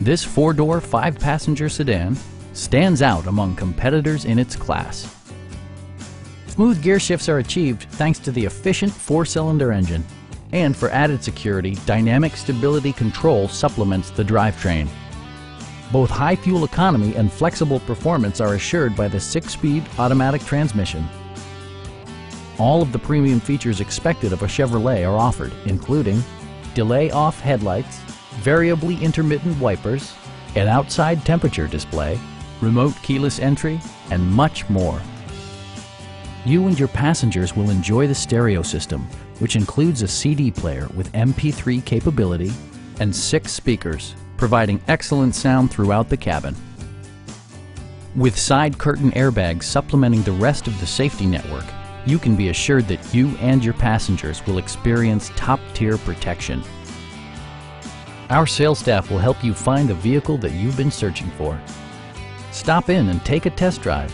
This four-door, five-passenger sedan stands out among competitors in its class. Smooth gear shifts are achieved thanks to the efficient four-cylinder engine. And for added security, dynamic stability control supplements the drivetrain. Both high fuel economy and flexible performance are assured by the six-speed automatic transmission. All of the premium features expected of a Chevrolet are offered, including delay off headlights, variably intermittent wipers, an outside temperature display, remote keyless entry, and much more. You and your passengers will enjoy the stereo system, which includes a CD player with MP3 capability and six speakers, providing excellent sound throughout the cabin. With side curtain airbags supplementing the rest of the safety network, you can be assured that you and your passengers will experience top-tier protection. Our sales staff will help you find the vehicle that you've been searching for. Stop in and take a test drive